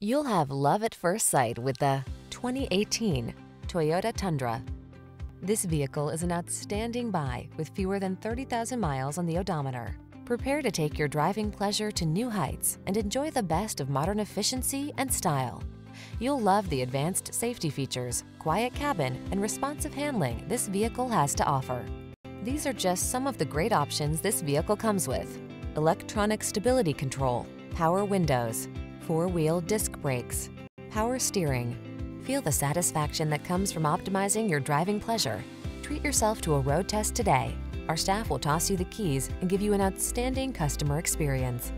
You'll have love at first sight with the 2018 Toyota Tundra. This vehicle is an outstanding buy with fewer than 30,000 miles on the odometer. Prepare to take your driving pleasure to new heights and enjoy the best of modern efficiency and style. You'll love the advanced safety features, quiet cabin, and responsive handling this vehicle has to offer. These are just some of the great options this vehicle comes with. Electronic stability control, power windows, four-wheel disc brakes, power steering. Feel the satisfaction that comes from optimizing your driving pleasure. Treat yourself to a road test today. Our staff will toss you the keys and give you an outstanding customer experience.